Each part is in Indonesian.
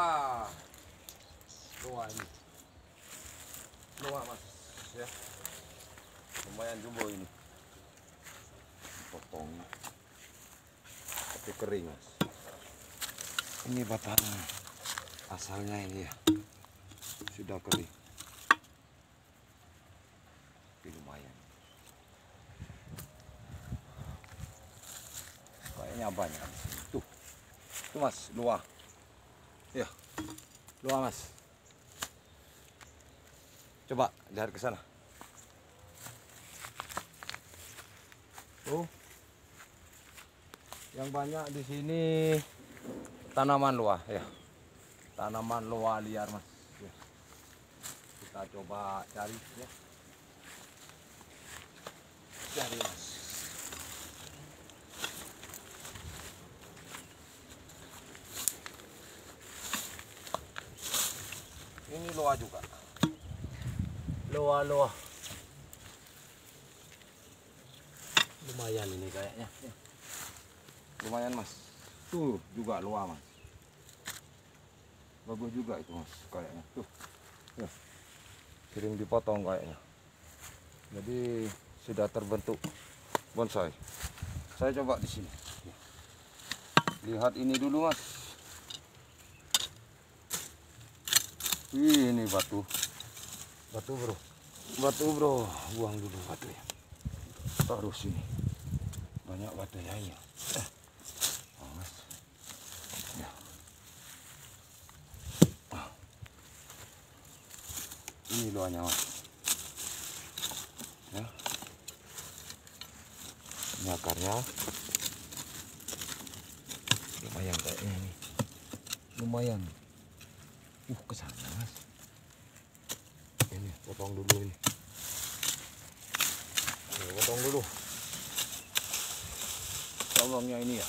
Wah. Luar ini. Luar mas. Ya. Lumayan jumbo ini. Potong. Tapi kering mas. Ini batang asalnya ini ya. Sudah kering. Tapi lumayan. Kayaknya banyak. Tuh. Tuh mas, luar. Ya. Luar mas. Coba lihat ke sana. Tuh. Yang banyak di sini tanaman luar ya. Tanaman luar liar mas. Ya. Kita coba cari ya. Cari mas. Ini loa juga. Loa loa. Lumayan ini kayaknya. Lumayan mas. Tuh juga loa mas. Bagus juga itu mas kayaknya. Tuh. Ya. Sering dipotong kayaknya. Jadi sudah terbentuk bonsai. Saya coba di sini. Lihat ini dulu mas. Ini batu. Batu bro. Batu bro. Buang dulu batunya. Taruh sini. Banyak batu ya ini. Eh. Ya. Ah. Ini luarnya mas. Ya. Ini akarnya. Lumayan kayaknya ini. Lumayan. Uh, ke sana, Mas. Ini potong dulu ini. Ini, potong dulu. Cabangnya ini ya.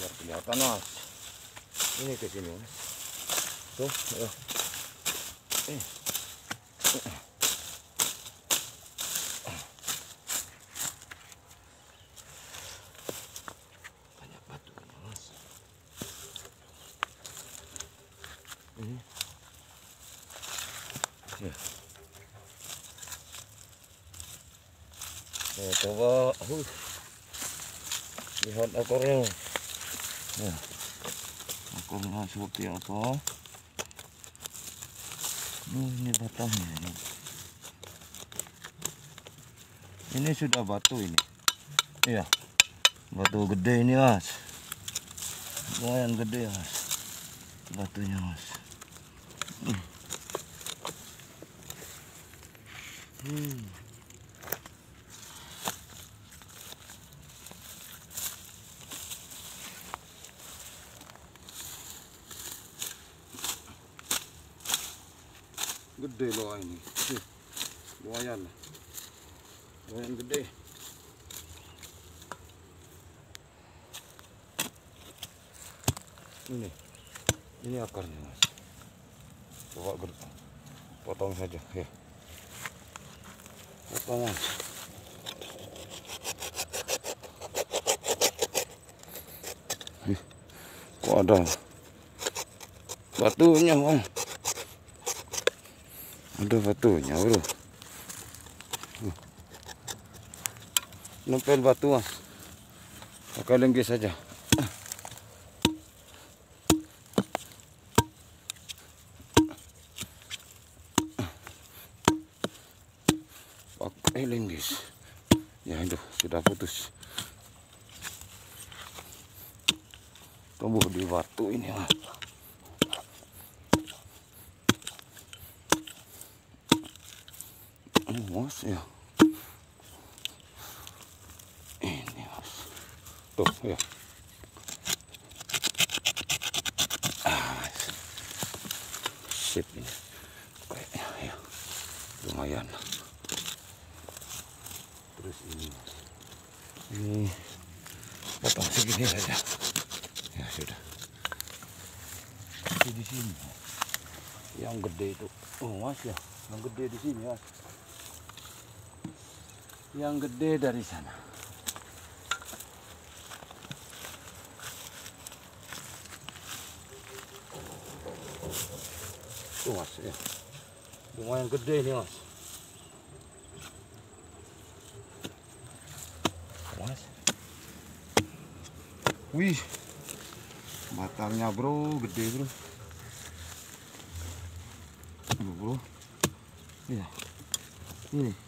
Biar kelihatan, Mas. Ini ke sini, Mas. Tuh, ya. Eh. Coba uh. lihat akarnya. Ya. Akarnya seperti apa? Oh, ini batangnya ini. Ini sudah batu ini. Iya. Batu gede ini, Mas. Lumayan gede, Mas. Batunya, Mas. Hmm. Hmm. Gede loh ini. Nih, Lumayan. Lumayan gede. Ini. Ini akarnya, Mas. Coba potong saja, ya. Potong, Mas. Kok ada batunya, Mas. Ada batunya, bro. Nempel batu, Mas. Pakai lenggis saja. pakai linggis ya itu sudah putus tumbuh di batu ini mas Oh, mas ya. Ini mas tuh ya. Ah, sip ini kayaknya ya. Lumayan terus ini ini potong segini saja ya. Sudah di sini yang gede itu oh mas ya. Yang gede di sini mas yang gede dari sana. Tuh mas, ya. lumayan gede ini mas. Mas, wih, batangnya bro, gede bro. Bro, iya, ini.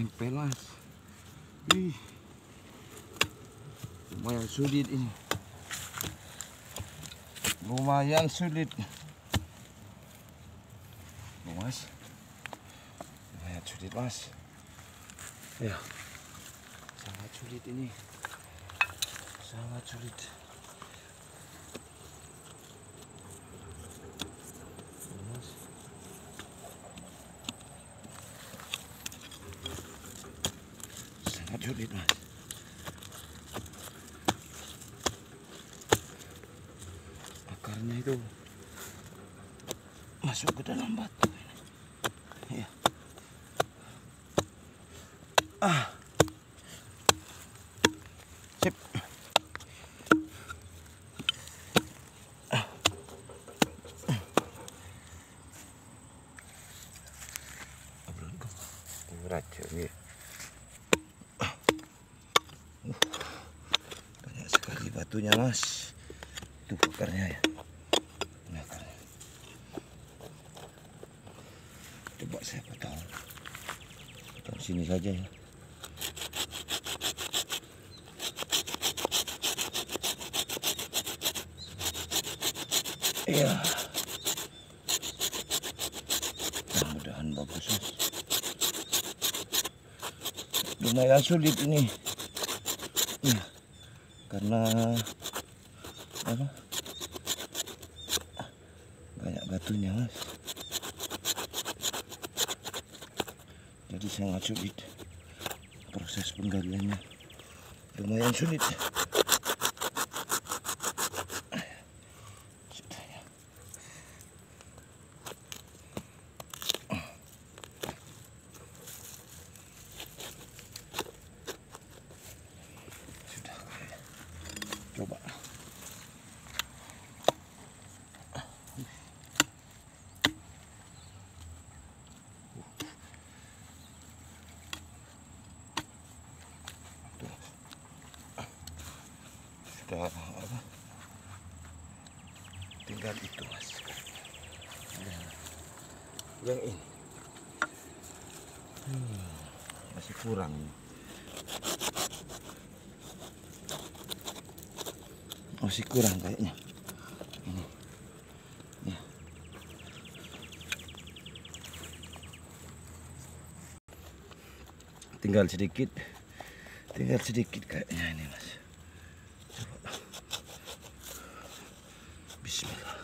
Nempel mas. Wih, lumayan sulit ini. Lumayan sulit. Mas. Lumayan sulit mas. Ya, sangat sulit ini. Sangat sulit. Tuh, mas. Sulit mas. Akarnya itu masuk ke dalam batu. Ya. Ah. Sip. Ah. Obrolan kau. Berat ya. Batunya mas. Itu akarnya ya. Ini akarnya. Coba saya potong. Potong sini saja ya. Iya. Mudah-mudahan bagus mas. Lumayan sulit ini. Ya, karena apa? Banyak batunya mas. Jadi sangat sulit proses penggaliannya. Lumayan sulit. Sudah apa? Tinggal itu mas. Nah, Yang ini. Hmm, masih kurang. Masih kurang kayaknya. Ini. Ya. Tinggal sedikit. Tinggal sedikit kayaknya ini, Mas. Coba. Bismillah.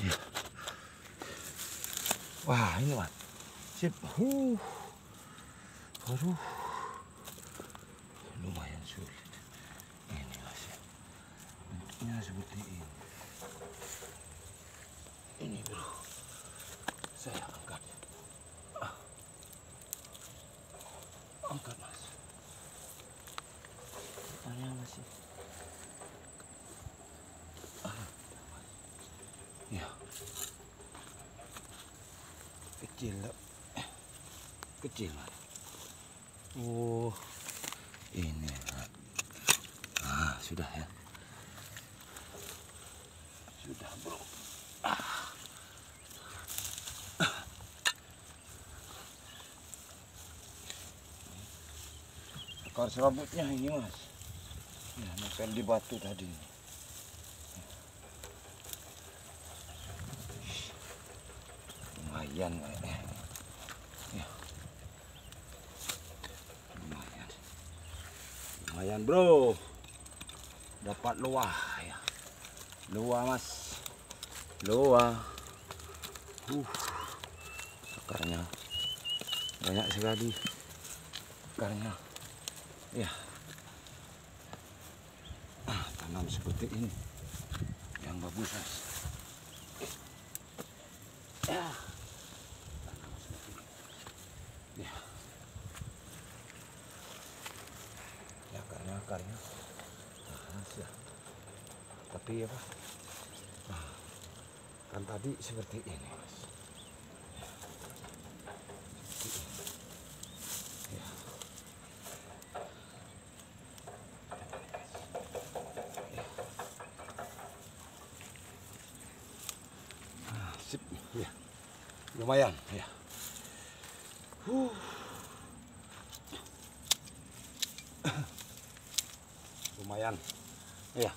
Ya. Wah, ini, Mas. Sip. Huh. Aduh. Lumayan sulit. Ini, Mas. Bentuknya seperti ini. Ini bro, saya angkat. Ah. Angkat mas. Tanya masih. Ah. Ya. Kecil. lah. Kecil. Oh, ini. Ah, sudah ya. Sudah bro. akar serabutnya ini mas ya nempel di batu tadi lumayan kayaknya ya. Lumayan. Lumayan bro. Dapat luah ya. Luah mas. Luah. Uh akarnya banyak sekali. Akarnya Ya. Ah, tanam seperti ini. Yang bagus, Mas. Ya. Akarnya nah, ya. tapi apa? Nah, kan tadi seperti ini mas. Seperti ya. Ya. Ah, ya. Lumayan. Ya Huh. Lumayan ya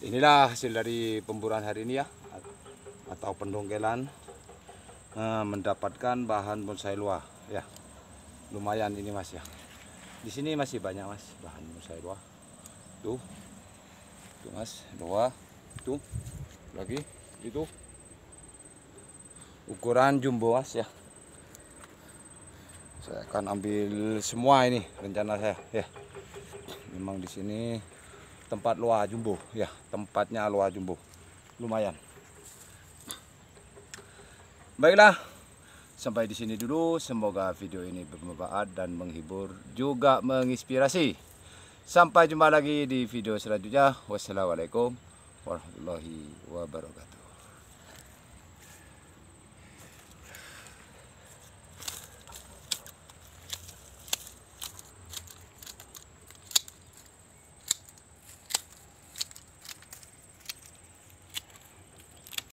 inilah hasil dari pemburuan hari ini ya atau pendongkelan eh, mendapatkan bahan bonsai luar. Ya lumayan ini mas ya. Di sini masih banyak mas bahan bonsai luar. Tuh. Tuh mas dua tuh. Lagi. Itu. Ukuran jumbo mas ya saya akan ambil semua ini rencana saya ya. Memang di sini tempat luar jumbo ya tempatnya luar jumbo. Lumayan. Baiklah sampai di sini dulu. Semoga video ini bermanfaat dan menghibur juga menginspirasi. Sampai jumpa lagi di video selanjutnya. Wassalamualaikum warahmatullahi wabarakatuh